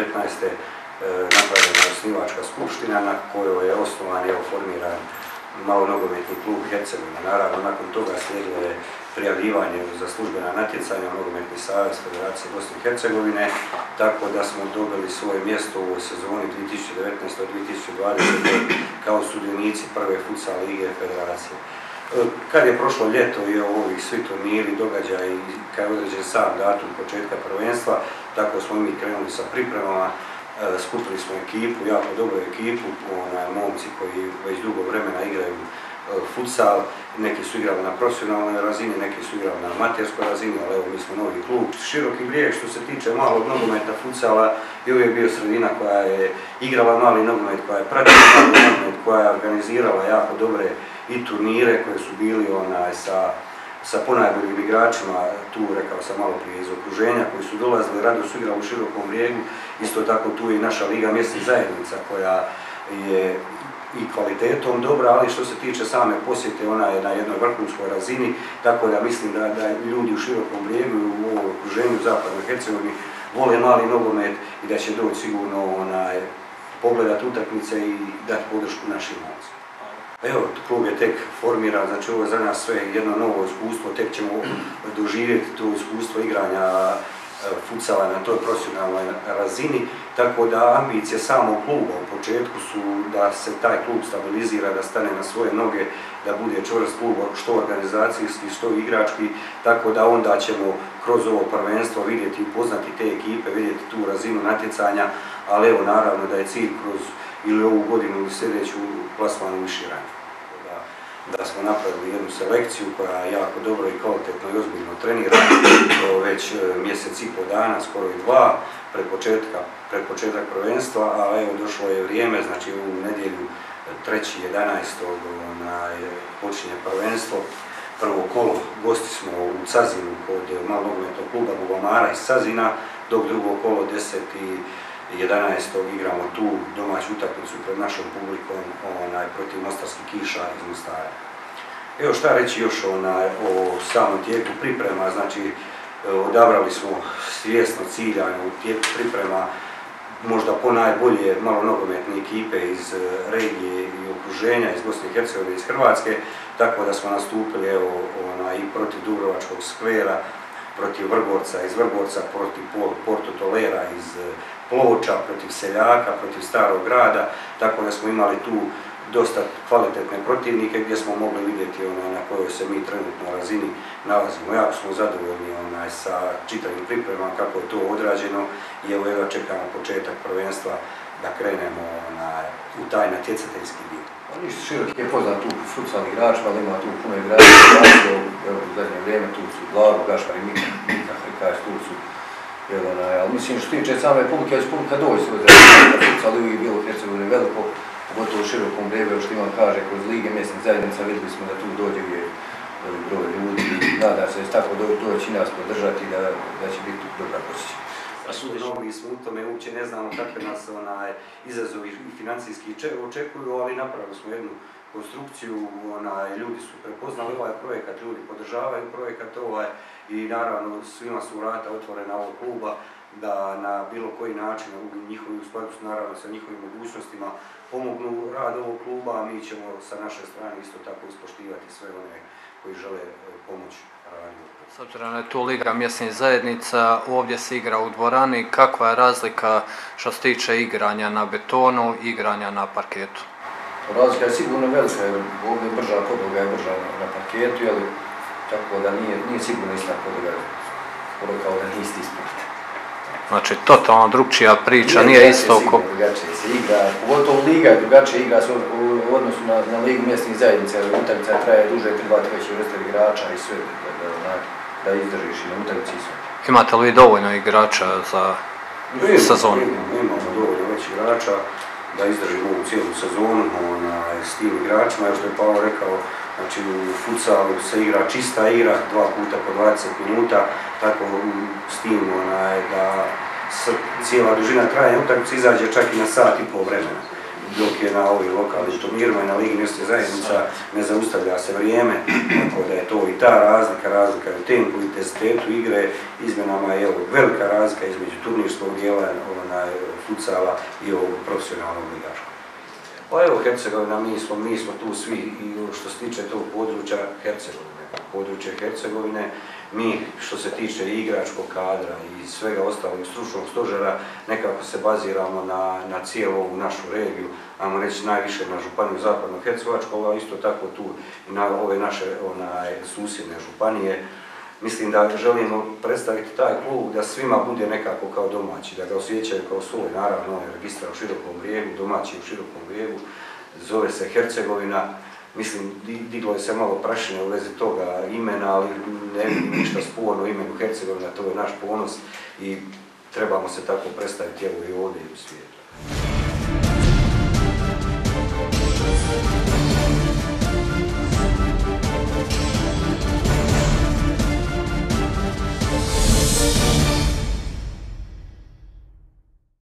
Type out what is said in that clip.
e, napravljena osnivačka skupština na kojoj je osnovan i formiran malo nogometni klub Hercegovina. Naravno, nakon toga slijedilo je prijavljivanje za službena natjecanja nogometni savez Federacije Bosne i Hercegovine, tako da smo dobili svoje mjesto u ovoj sezoni 2019-2020 kao sudionici prve futsal lige Federacije. Kad je prošlo ljeto i ovi svi turniri, događaji, kad je određen sam datum početka prvenstva, tako smo i mi krenuli sa pripremama, e, skupili smo ekipu, jako dobru ekipu, momci koji već dugo vremena igraju E, futsal, neki su igrali na profesionalnoj razini, neki su igrali na amaterskoj razini, ali evo mi smo novi klub. Široki brijeg što se tiče malog nogometa futsala je uvijek bio sredina koja je igrala mali nogomet, koja je pratila mali nogomet, koja je organizirala jako dobre i turnire koje su bili onaj sa sa ponajboljim igračima, tu rekao sam malo prije iz okruženja, koji su dolazili, rado su igrali u širokom brijegu, isto tako tu je i naša Liga mjesnih zajednica koja je i kvalitetom dobra, ali što se tiče same posjete, ona je na jednoj vrhunskoj razini, tako da mislim da, da ljudi u širokom brijegu u ovom okruženju zapadnoj Hercegovini vole mali nogomet i da će doći sigurno onaj, pogledati utakmice i dati podršku našim momcima. Evo, klub je tek formiran, znači ovo za nas sve jedno novo iskustvo, tek ćemo doživjeti to iskustvo igranja futsala na toj profesionalnoj razini, tako da ambicije samog kluba u početku su da se taj klub stabilizira, da stane na svoje noge, da bude čvrst klub što organizacijski, što igrački, tako da onda ćemo kroz ovo prvenstvo vidjeti i upoznati te ekipe, vidjeti tu razinu natjecanja, ali evo naravno da je cilj kroz ili ovu godinu ili sljedeću plasmanu viši da smo napravili jednu selekciju koja je jako dobro i kvalitetno i ozbiljno trenira već e, mjesec i po dana, skoro i dva, pred, početka, pred početak prvenstva, a evo došlo je vrijeme, znači u nedjelju 3.11. onaj, počinje prvenstvo. Prvo kolo, gosti smo u Cazinu kod malogmetnog kluba Bubamara iz Cazina, dok drugo kolo 10. i 11. igramo tu domaću utakmicu pred našom publikom onaj, protiv Mostarskih kiša iz Mostara. Evo šta reći još onaj, o samom tijeku priprema, znači odabrali smo svjesno ciljano u tijeku priprema možda po najbolje malo nogometne ekipe iz e, regije i okruženja, iz Bosne i Hercegovine, iz Hrvatske, tako da smo nastupili evo, i protiv Dubrovačkog skvera, protiv Vrgorca iz Vrgorca, protiv Porto Tolera iz e, Ploča, protiv Seljaka, protiv Starog grada, tako da smo imali tu dosta kvalitetne protivnike gdje smo mogli vidjeti ono, na kojoj se mi trenutno razini nalazimo. Jako smo zadovoljni onaj, sa čitavim pripremama kako je to odrađeno i evo jedva čekamo početak prvenstva da krenemo onaj, u taj natjecateljski dio. Ništa široki je poznat tu futsal igrač, ali ima tu puno igrača, u zadnje vrijeme tu su Glavo, Gašpar i Mika, Mika Hrkaj, tu su Jel, onaj, ali mislim što tiče same publike, već publika dođe svoj da futsal uvijek bilo u Hercegovini veliko, pogotovo u širokom bregu, što Ivan kaže, kroz lige mjesnih zajednica vidjeli smo da tu dođe uvijek broj ljudi i nada se tako doći i nas podržati da, da će biti dobra posjeća. Mnogi smo u tome, uopće ne znamo kakve nas onaj, izazovi i financijski očekuju, ali napravili smo jednu konstrukciju, onaj, ljudi su prepoznali ovaj projekat, ljudi podržavaju projekat ovaj i naravno svima su vrata otvorena ovog kluba da na bilo koji način u njihovi skladu naravno sa njihovim mogućnostima pomognu rad ovog kluba, a mi ćemo sa naše strane isto tako ispoštivati sve one koji žele e, pomoć radu. S obzirom na tu liga mjesnih zajednica, ovdje se igra u dvorani, kakva je razlika što se tiče igranja na betonu i igranja na parketu? Razlika je sigurno velika, jer ovdje je brža podloga je brža na parketu, ali tako da nije, nije sigurno ista podloga, skoro kao da nije isti sport. Znači, totalno drugčija priča, nije, isto oko... Drugačije se igra, pogotovo liga je drugačije igra u odnosu na, na ligu mjesnih zajednica, jer utakmica traje duže, treba veći vrste igrača i sve, da, da, da, da izdržiš i na utakmici sve. Imate li dovoljno igrača za sezonu? Imamo dovoljno već igrača da izdržimo ovu cijelu sezonu s tim igračima, još što je Paolo rekao, znači u futsalu se igra čista igra, dva puta po 20 minuta, tako s tim onaj, da cijela dužina trajanja utakmice izađe čak i na sat i pol vremena. dok je na ovim lokalnim turnirima i na Ligi mjesnih zajednica ne zaustavlja se vrijeme, tako da je to i ta razlika, razlika u tempu, intenzitetu igre, izmjenama je velika razlika između turnirskog dijela, onaj, futsala i ovog profesionalnog ligaškog. Pa evo Hercegovina, mi smo, mi smo tu svi i što se tiče tog područja Hercegovine, područje Hercegovine, mi što se tiče igračkog kadra i svega ostalog stručnog stožera nekako se baziramo na, na cijelu ovu našu regiju, ajmo reći najviše na županiju zapadnog Hercegovačkog, a isto tako tu i na ove naše onaj, susjedne županije. Mislim da želimo predstaviti taj klub da svima bude nekako kao domaći, da ga osjećaju kao svoj, naravno on registra u Širokom brijegu, domaći u Širokom brijegu, zove se Hercegovina, Mislim, diglo je se malo prašine u vezi toga imena, ali ne vidim ništa sporno imenu Hercegovina, to je naš ponos i trebamo se tako predstaviti evo i ovdje i u svijetu.